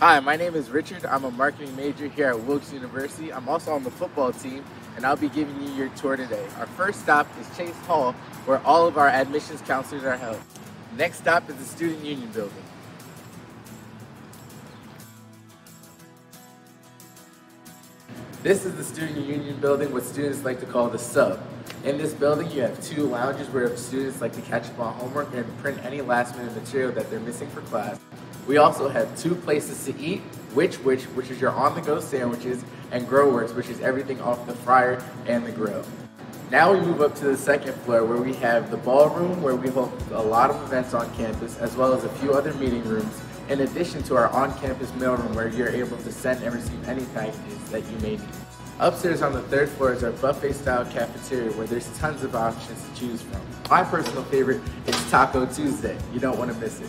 Hi, my name is Richard. I'm a marketing major here at Wilkes University. I'm also on the football team, and I'll be giving you your tour today. Our first stop is Chase Hall, where all of our admissions counselors are held. Next stop is the Student Union Building. This is the Student Union Building, what students like to call the sub. In this building, you have two lounges where students like to catch up on homework and print any last minute material that they're missing for class. We also have two places to eat, Which Wich, which is your on-the-go sandwiches, and Growworks, which is everything off the fryer and the grill. Now we move up to the second floor where we have the ballroom where we hold a lot of events on campus as well as a few other meeting rooms in addition to our on-campus mailroom where you're able to send and receive any packages that you may need. Upstairs on the third floor is our buffet-style cafeteria where there's tons of options to choose from. My personal favorite is Taco Tuesday. You don't want to miss it.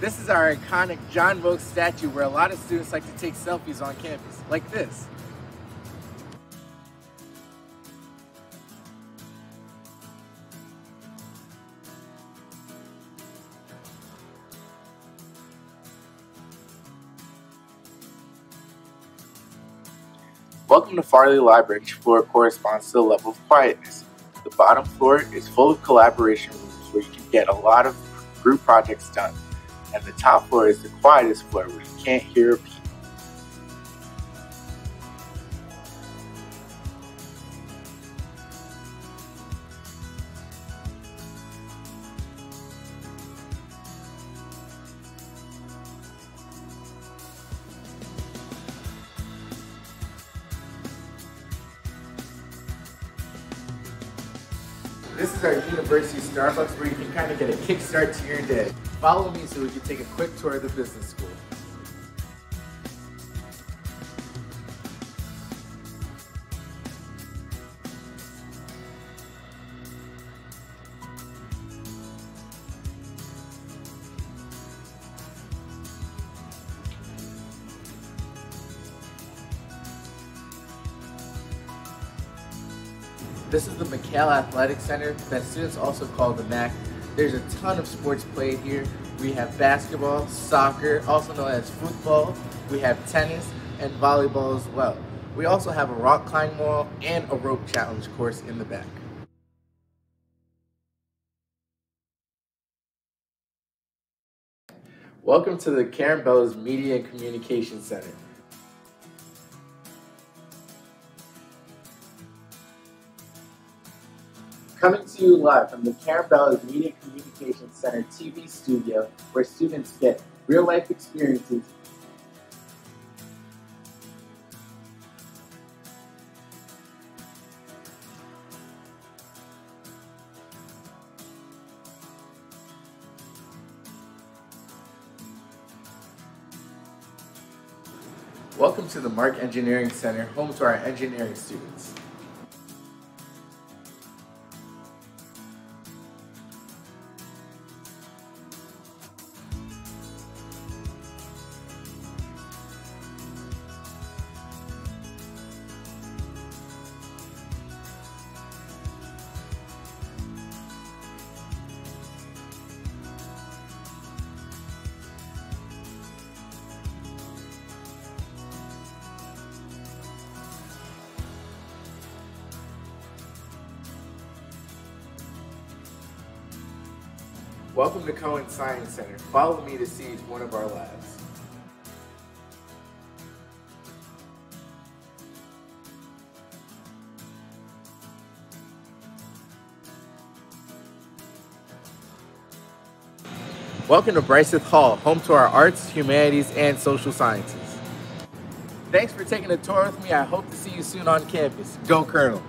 This is our iconic John Wilkes statue where a lot of students like to take selfies on campus, like this. Welcome to Farley Library. Each floor corresponds to the level of quietness. The bottom floor is full of collaboration rooms where you can get a lot of group projects done and the top floor is the quietest floor where you can't hear people. This is our university Starbucks where you can kind of get a kickstart to your day. Follow me so we can take a quick tour of the business school. This is the McKale Athletic Center that students also call the MAC. There's a ton of sports played here. We have basketball, soccer, also known as football. We have tennis and volleyball as well. We also have a rock climbing wall and a rope challenge course in the back. Welcome to the Karambelas Media and Communication Center. Coming to you live from the Karambelas Media Communication Center TV studio, where students get real life experiences. Welcome to the Mark Engineering Center, home to our engineering students. Welcome to Cohen Science Center. Follow me to see one of our labs. Welcome to Breiseth Hall, home to our arts, humanities, and social sciences. Thanks for taking a tour with me. I hope to see you soon on campus. Go Colonel!